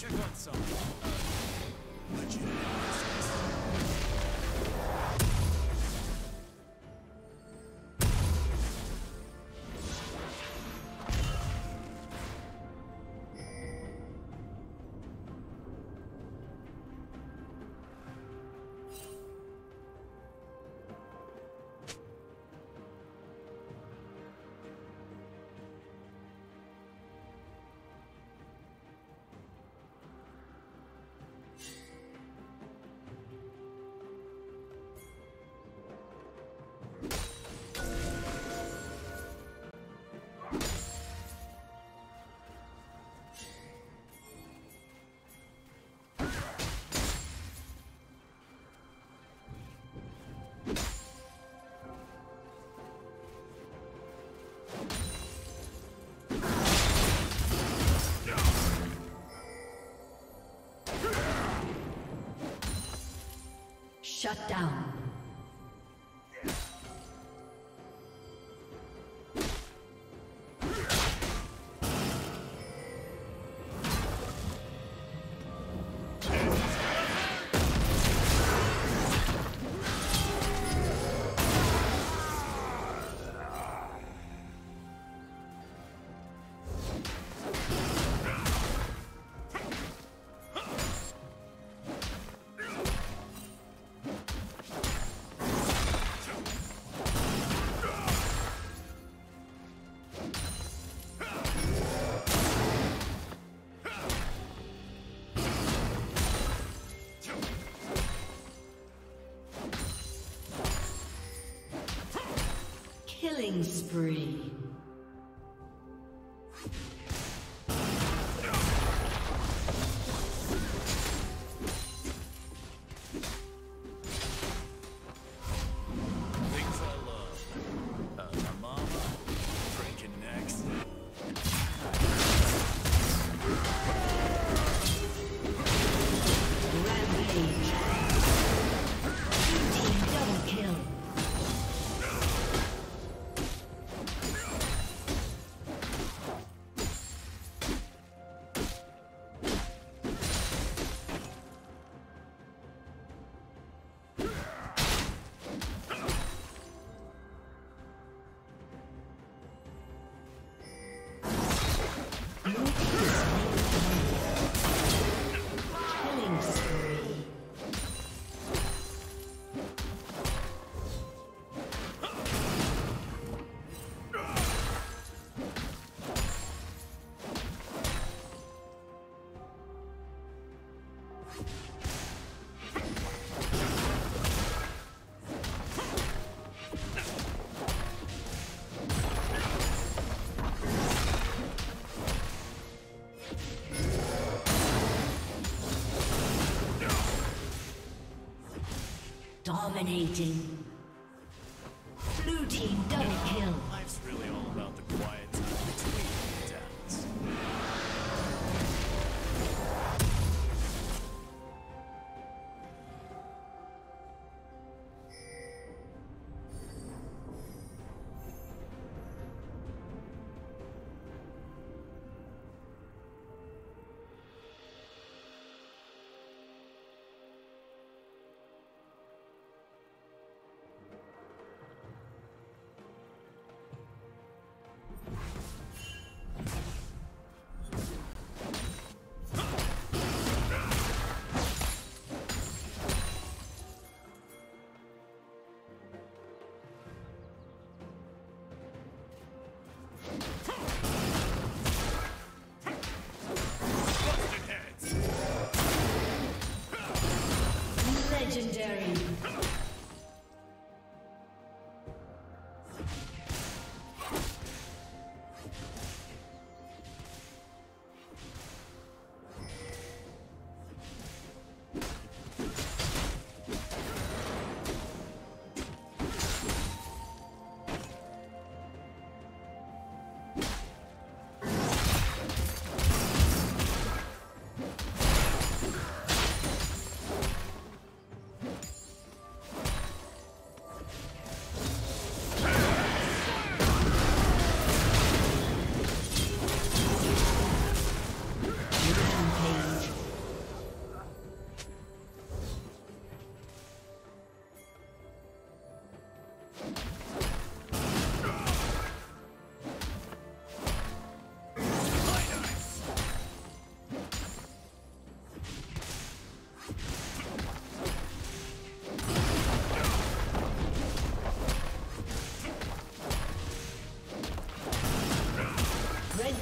Check out something. Legit. Shut down. Killing spree. Dominating.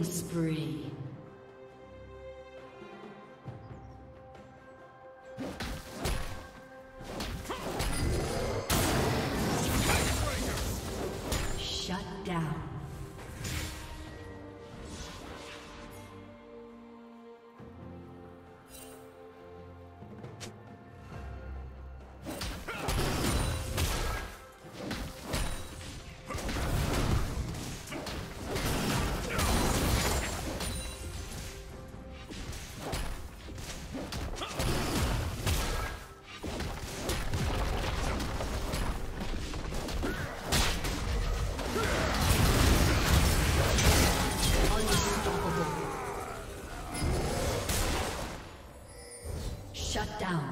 spree. down.